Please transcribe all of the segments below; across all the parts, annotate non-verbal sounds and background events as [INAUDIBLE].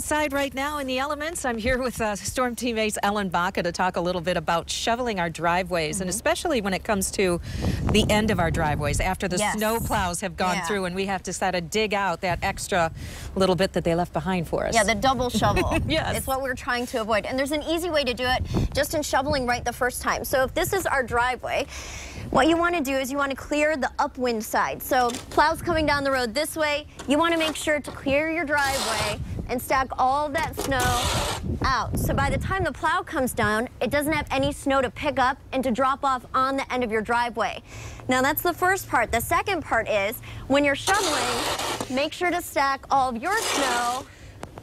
outside right now in the elements. I'm here with uh, Storm Team 8's Ellen Bacca to talk a little bit about shoveling our driveways, mm -hmm. and mm-hmm. especially when it comes to the end of our driveways after the yes. snow plows have gone yeah. through and we have to sort of dig out that extra little bit that they left behind for us. Yeah, the double [LAUGHS] shovel. yes. It's what we're trying to avoid. And there's an easy way to do it just in shoveling right the first time. So if this is our driveway, what you want to do is you want to clear the upwind side. So plows coming down the road this way, you want to make sure to clear your driveway and stack all that snow out. So by the time the plow comes down, it doesn't have any snow to pick up and to drop off on the end of your driveway. Now that's the first part. The second part is when you're shoveling, make sure to stack all of your snow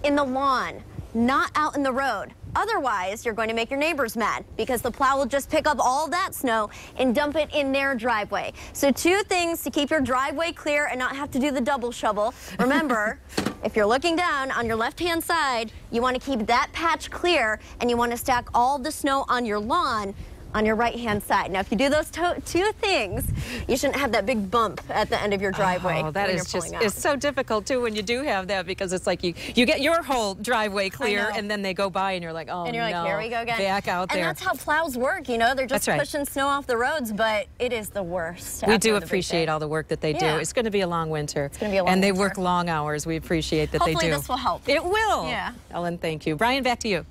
in the lawn, not out in the road. Otherwise, you're going to make your neighbors mad because the plow will just pick up all that snow and dump it in their driveway. So two things to keep your driveway clear and not have to do the double shovel. Remember, [LAUGHS] if you're looking down on your left-hand side, you want to keep that patch clear and you want to stack all the snow on your lawn on your right-hand side. Now, if you do those two things, you shouldn't have that big bump at the end of your driveway. Oh, that is just, it's so difficult too when you do have that because it's like you, you get your whole driveway clear and then they go by and you're like, oh And you're no, like, here we go again. Back out there. And that's how plows work, you know, they're just right. pushing snow off the roads, but it is the worst. We do appreciate all the work that they yeah. do. It's going to be a long winter. It's going to be a long And they winter. work long hours. We appreciate that Hopefully they do. Hopefully this will help. It will. Yeah. Ellen, thank you. Brian, back to you.